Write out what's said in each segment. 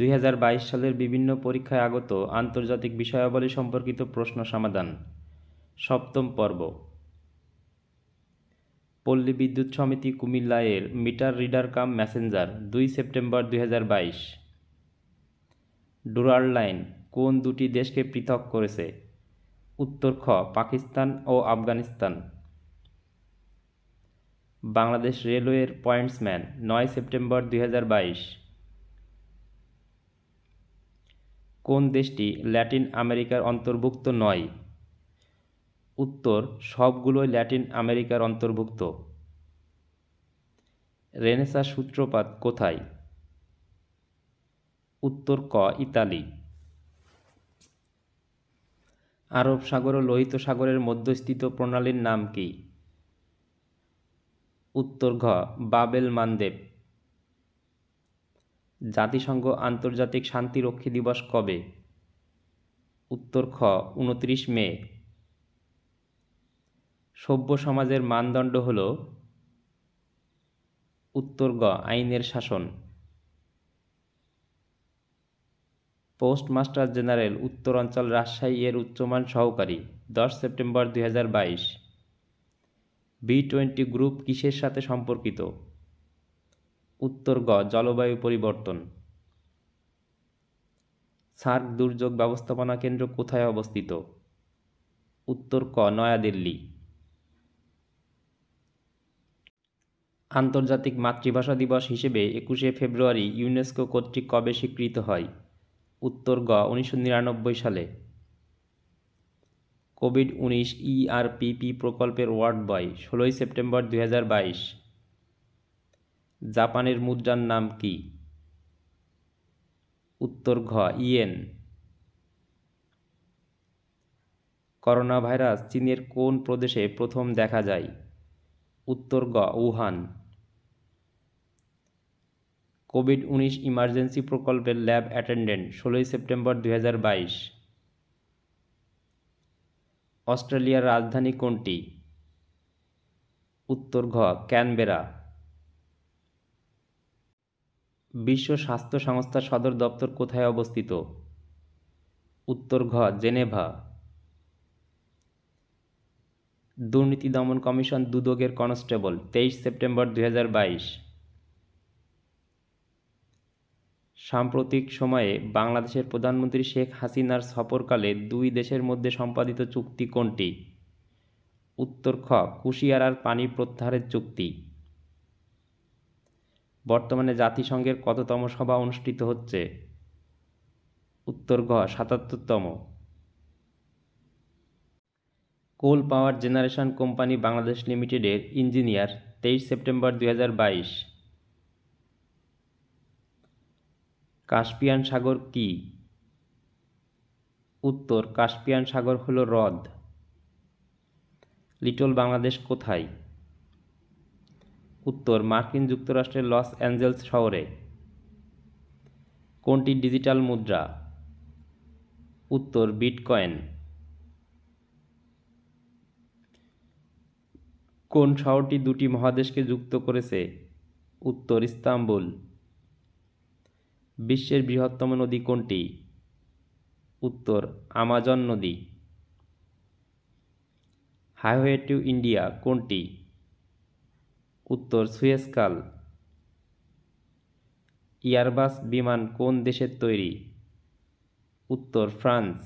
2022 সালের বিভিন্ন পরীক্ষায় আগত আন্তর্জাতিক বিষয়াবলী সম্পর্কিত প্রশ্ন সমাধান সপ্তম পর্ব পল্লী বিদ্যুৎ সমিতি কুমিল্লা এর মিটার রিডার কাম ম্যাসেঞ্জার দুই সেপ্টেম্বর দুই ডুরাল লাইন কোন দুটি দেশকে পৃথক করেছে উত্তর খ পাকিস্তান ও আফগানিস্তান বাংলাদেশ রেলওয়ের পয়েন্টসম্যান নয় সেপ্টেম্বর দুই কোন দেশটি ল্যাটিন আমেরিকার অন্তর্ভুক্ত নয় উত্তর সবগুলোই ল্যাটিন আমেরিকার অন্তর্ভুক্ত রেনেসা সূত্রপাত কোথায় উত্তর ক ইতালি আরব সাগর ও লোহিত সাগরের মধ্যস্থিত প্রণালীর নাম কি উত্তর ঘ বাবেল মানদেব জাতিসংঘ আন্তর্জাতিক শান্তিরক্ষী দিবস কবে উত্তর খ উনত্রিশ মে সভ্য সমাজের মানদণ্ড হল উত্তর গ আইনের শাসন পোস্টমাস্টার জেনারেল উত্তরাঞ্চল রাজশাহী এর উচ্চমান সহকারী দশ সেপ্টেম্বর দুই বি টোয়েন্টি গ্রুপ কিসের সাথে সম্পর্কিত উত্তর গ জলবায়ু পরিবর্তন সার্ক দুর্যোগ ব্যবস্থাপনা কেন্দ্র কোথায় অবস্থিত উত্তর ক নয়াদিল্লি আন্তর্জাতিক মাতৃভাষা দিবস হিসেবে একুশে ফেব্রুয়ারি ইউনেস্কো কর্তৃক কবে স্বীকৃত হয় উত্তর গ উনিশশো নিরানব্বই সালে কোভিড উনিশ ইআরপিপি e প্রকল্পের ওয়ার্ড বয় ষোলোই সেপ্টেম্বর দু জাপানের মুদ্রার নাম কি উত্তর ঘ ইয়েন করোনা ভাইরাস চীনের কোন প্রদেশে প্রথম দেখা যায় উত্তর গ উহান কোভিড উনিশ ইমার্জেন্সি প্রকল্পের ল্যাব অ্যাটেন্ডেন্ট ষোলোই সেপ্টেম্বর দুই অস্ট্রেলিয়ার রাজধানী কোনটি উত্তর ঘ ক্যানবেরা বিশ্ব স্বাস্থ্য সংস্থার সদর দপ্তর কোথায় অবস্থিত উত্তর ঘ জেনেভা দুর্নীতি দমন কমিশন দুদকের কনস্টেবল তেইশ সেপ্টেম্বর দুই সাম্প্রতিক সময়ে বাংলাদেশের প্রধানমন্ত্রী শেখ হাসিনার সফরকালে দুই দেশের মধ্যে সম্পাদিত চুক্তি কোনটি উত্তর খ কুশিয়ারার পানি প্রত্যাহারের চুক্তি বর্তমানে জাতিসংঘের কততম সভা অনুষ্ঠিত হচ্ছে উত্তর ঘ সাতাত্তরতম coal power generation company Bangladesh লিমিটেডের ইঞ্জিনিয়ার তেইশ সেপ্টেম্বর দুই কাস্পিয়ান সাগর কি উত্তর কাস্পিয়ান সাগর হল হ্রদ লিটল বাংলাদেশ কোথায় উত্তর মার্কিন যুক্তরাষ্ট্রের লস অ্যাঞ্জেলস শহরে কোনটি ডিজিটাল মুদ্রা উত্তর বিটকয়েন কোন শহরটি দুটি মহাদেশকে যুক্ত করেছে উত্তর ইস্তাম্বুল বিশ্বের বৃহত্তম নদী কোনটি উত্তর আমাজন নদী হাইওয়ে টু ইন্ডিয়া কোনটি উত্তর সুয়েসকাল ইয়ারবাস বিমান কোন দেশের তৈরি উত্তর ফ্রান্স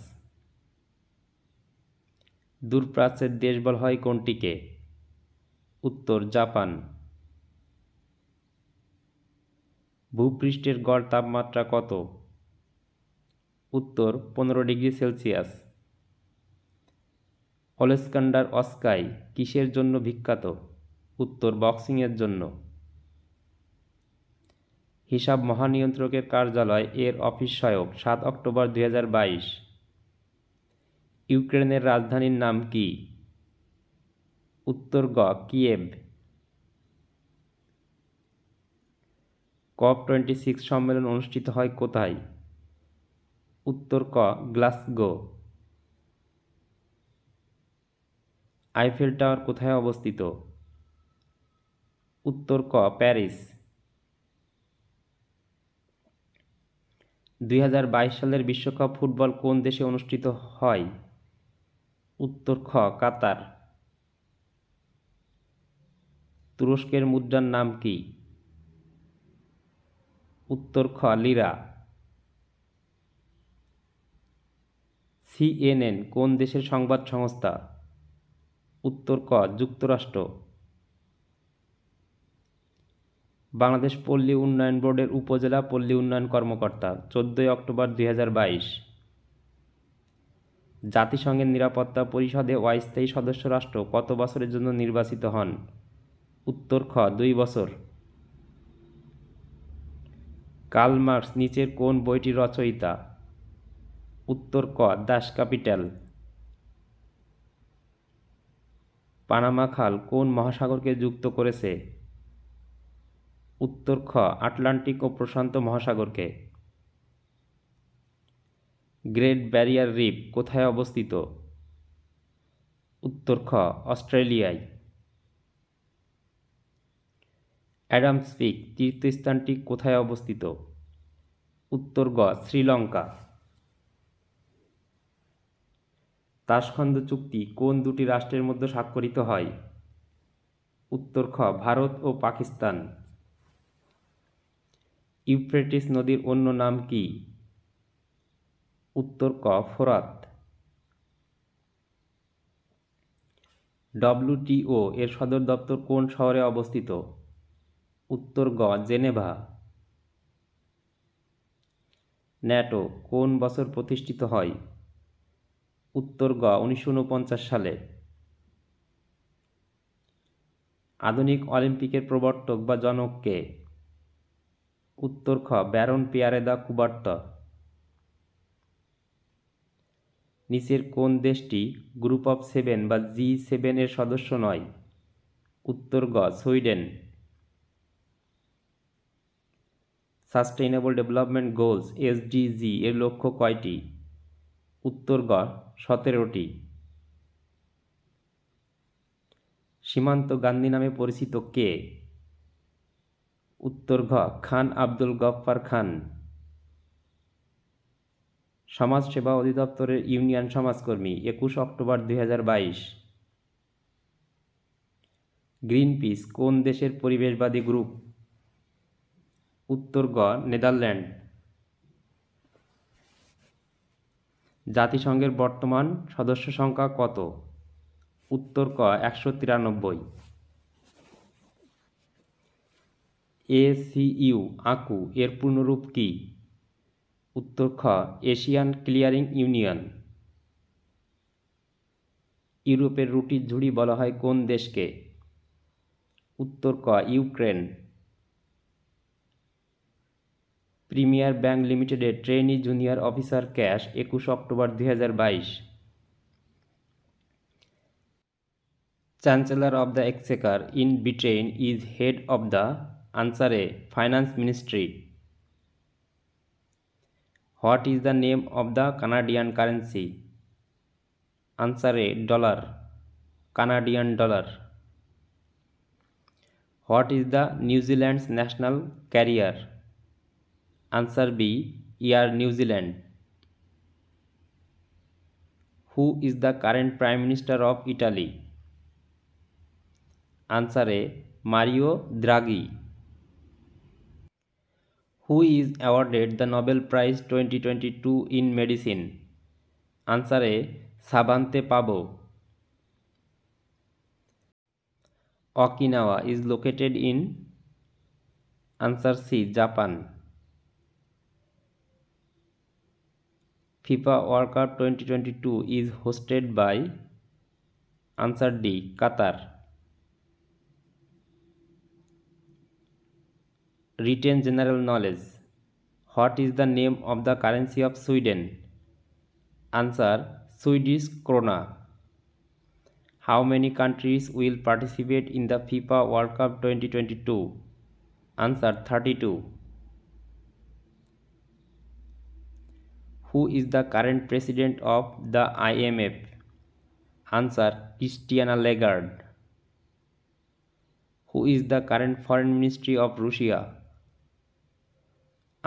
দূরপ্রাচ্যের দেশ বল হয় কোনটিকে উত্তর জাপান ভূপৃষ্ঠের গড় তাপমাত্রা কত উত্তর পনেরো ডিগ্রি সেলসিয়াস অলেস্কান্ডার অস্কাই কিসের জন্য বিখ্যাত উত্তর বক্সিংয়ের জন্য হিসাব মহানিয়ন্ত্রকের কার্যালয় এর অফিস সহায়ক সাত অক্টোবর দুই ইউক্রেনের রাজধানীর নাম কি উত্তর গ কিয়েব কপ টোয়েন্টি সিক্স সম্মেলন অনুষ্ঠিত হয় কোথায় উত্তর ক গ্লাসগো আইফেল টাওয়ার কোথায় অবস্থিত উত্তর ক প্যারিস দুই সালের বিশ্বকাপ ফুটবল কোন দেশে অনুষ্ঠিত হয় উত্তর খ কাতার তুরস্কের মুদ্রার নাম কি উত্তর খ লিরা সিএনএন কোন দেশের সংবাদ সংস্থা উত্তর ক যুক্তরাষ্ট্র বাংলাদেশ পল্লী উন্নয়ন বোর্ডের উপজেলা পল্লী উন্নয়ন কর্মকর্তা চোদ্দোই অক্টোবর দুই জাতিসংঘের নিরাপত্তা পরিষদে অস্থায়ী সদস্য রাষ্ট্র কত বছরের জন্য নির্বাচিত হন উত্তর খ দুই বছর কার্ল মার্কস নিচের কোন বইটির রচয়িতা উত্তর ক দাস ক্যাপিটাল পানামা খাল কোন মহাসাগরকে যুক্ত করেছে উত্তর খ আটলান্টিক ও প্রশান্ত মহাসাগরকে গ্রেট ব্যারিয়ার রিপ কোথায় অবস্থিত উত্তর খ অস্ট্রেলিয়ায় অ্যাডামস পিক তীর্থস্থানটি কোথায় অবস্থিত উত্তর গ শ্রীলঙ্কা তাসখন্দ চুক্তি কোন দুটি রাষ্ট্রের মধ্যে স্বাক্ষরিত হয় উত্তর খ ভারত ও পাকিস্তান ইউফ্রেটিস নদীর অন্য নাম কি উত্তর ক ফোরাত ডব্লিউটিও এর সদর দপ্তর কোন শহরে অবস্থিত উত্তর গ জেনেভা ন্যাটো কোন বছর প্রতিষ্ঠিত হয় উত্তর গ উনিশশো সালে আধুনিক অলিম্পিকের প্রবর্তক বা জনককে উত্তর খ ব্যারন পিয়ারে দ্য কুবার্ত নিচের কোন দেশটি গ্রুপ অফ সেভেন বা জি সেভেনের সদস্য নয় উত্তর গ Sweden sustainable development goals SDG এর লক্ষ্য কয়টি উত্তর গ সতেরোটি সীমান্ত গান্ধী নামে পরিচিত কে উত্তর ঘ খান আব্দুল গফফার খান সমাজসেবা অধিদপ্তরের ইউনিয়ন সমাজকর্মী একুশ অক্টোবর দুই গ্রিন পিস কোন দেশের পরিবেশবাদী গ্রুপ উত্তর গ নেদারল্যান্ড জাতিসংঘের বর্তমান সদস্য সংখ্যা কত উত্তর ক একশো তিরানব্বই এসিইউ আকু এর পূর্ণরূপ কি উত্তর খ এশিয়ান ক্লিয়ারিং ইউনিয়ন ইউরোপের রুটির ঝুড়ি বলা হয় কোন দেশকে উত্তর ক ইউক্রেন প্রিমিয়ার ব্যাংক লিমিটেডের ট্রেনি জুনিয়র অফিসার ক্যাশ একুশ অক্টোবর দুই chancellor of the exchequer in Britain is head of the Answer A. Finance Ministry. What is the name of the Canadian currency? Answer A. Dollar. Canadian dollar. What is the New Zealand's national carrier? Answer B. Air New Zealand. Who is the current Prime Minister of Italy? Answer A. Mario Draghi. Who is awarded the Nobel Prize 2022 in Medicine? Answer A. Savante Pabo. Okinawa is located in? Answer C. Japan. FIFA World Cup 2022 is hosted by? Answer D. Qatar. retain general knowledge what is the name of the currency of sweden answer swedish krona how many countries will participate in the fifa world cup 2022 answer 32 who is the current president of the imf answer christiana lagarde who is the current foreign ministry of russia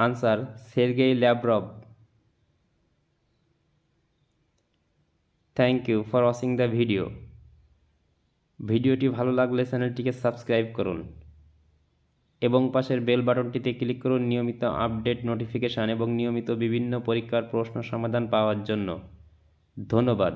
answer Sergei ল্যাব্রভ thank you for watching the video ভিডিওটি ভালো লাগলে চ্যানেলটিকে subscribe করুন এবং পাশের bell বাটনটিতে click করুন নিয়মিত update notification এবং নিয়মিত বিভিন্ন পরীক্ষার প্রশ্ন সমাধান পাওয়ার জন্য ধন্যবাদ